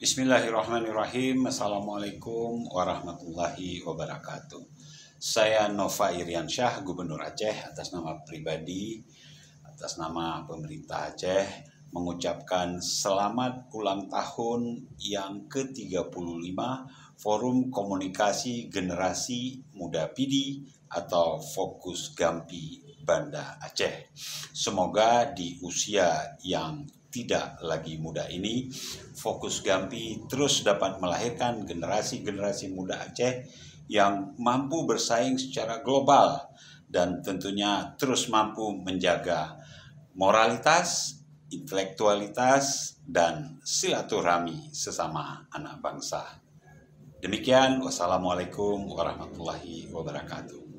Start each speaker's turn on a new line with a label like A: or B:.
A: Bismillahirrahmanirrahim. Assalamualaikum warahmatullahi wabarakatuh. Saya Nova Iriansyah, Gubernur Aceh, atas nama pribadi, atas nama pemerintah Aceh, mengucapkan selamat ulang tahun yang ke-35 Forum Komunikasi Generasi Muda Pidi atau Fokus Gampi Banda Aceh. Semoga di usia yang tidak lagi muda ini, Fokus Gampi terus dapat melahirkan generasi-generasi muda Aceh yang mampu bersaing secara global dan tentunya terus mampu menjaga moralitas, intelektualitas, dan silaturahmi sesama anak bangsa. Demikian, wassalamualaikum warahmatullahi wabarakatuh.